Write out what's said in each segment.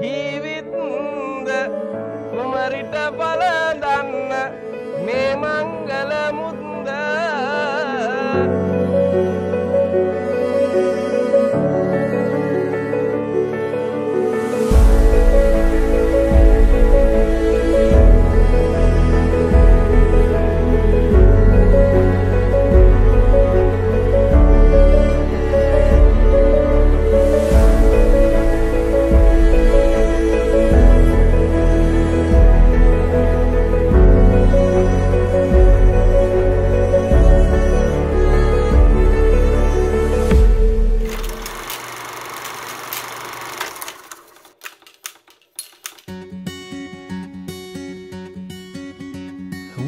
He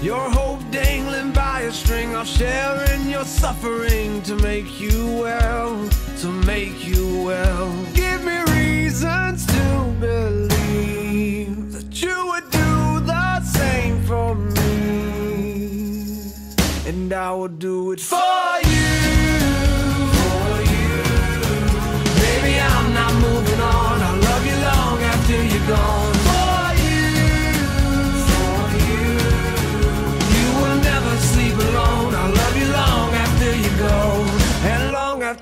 Your hope dangling by a string, I'll share in your suffering to make you well, to make you well. Give me reasons to believe that you would do the same for me, and I will do it for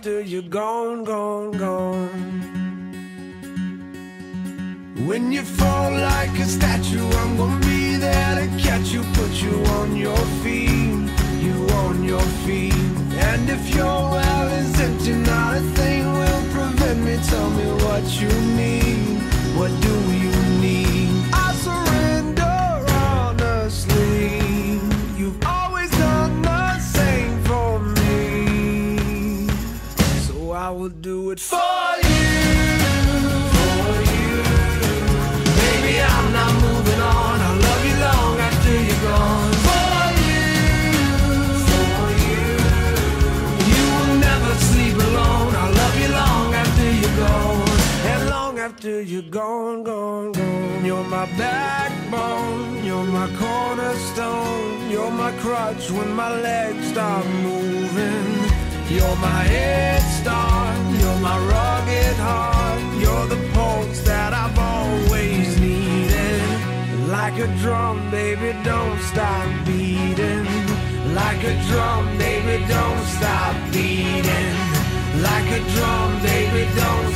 after you're gone, gone, gone. When you fall like a statue, I'm gonna be there to catch you, put you on your feet, will for you. For you. Baby, I'm not moving on. I'll love you long after you're gone. For you, for you. You will never sleep alone. I'll love you long after you're gone. And long after you're gone, gone, gone. You're my backbone. You're my cornerstone. You're my crutch when my legs stop moving. You're my head start. My rugged heart. You're the pulse that I've always needed. Like a drum, baby, don't stop beating. Like a drum, baby, don't stop beating. Like a drum, baby, don't